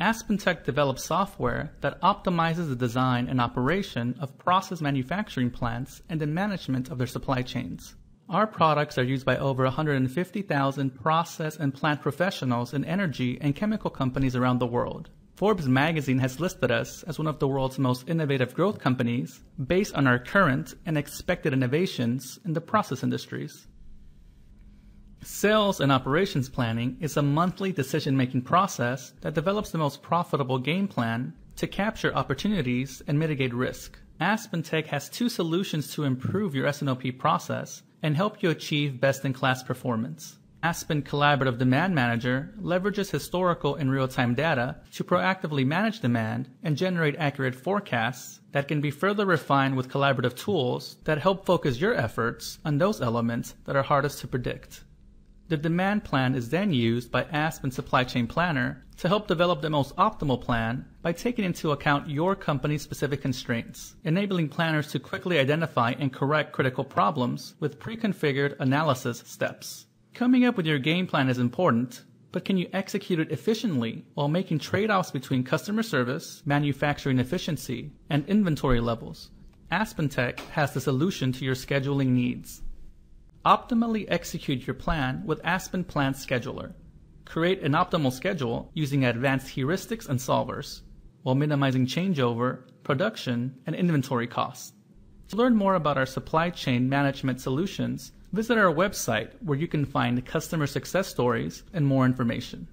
AspenTech develops software that optimizes the design and operation of process manufacturing plants and the management of their supply chains. Our products are used by over 150,000 process and plant professionals in energy and chemical companies around the world. Forbes magazine has listed us as one of the world's most innovative growth companies based on our current and expected innovations in the process industries. Sales and operations planning is a monthly decision making process that develops the most profitable game plan to capture opportunities and mitigate risk. AspenTech has two solutions to improve your S&OP process and help you achieve best in class performance. Aspen Collaborative Demand Manager leverages historical and real time data to proactively manage demand and generate accurate forecasts that can be further refined with collaborative tools that help focus your efforts on those elements that are hardest to predict. The demand plan is then used by Aspen Supply Chain Planner to help develop the most optimal plan by taking into account your company's specific constraints, enabling planners to quickly identify and correct critical problems with pre-configured analysis steps. Coming up with your game plan is important, but can you execute it efficiently while making trade-offs between customer service, manufacturing efficiency, and inventory levels? AspenTech has the solution to your scheduling needs. Optimally execute your plan with Aspen Plant Scheduler. Create an optimal schedule using advanced heuristics and solvers while minimizing changeover, production, and inventory costs. To learn more about our supply chain management solutions, visit our website where you can find customer success stories and more information.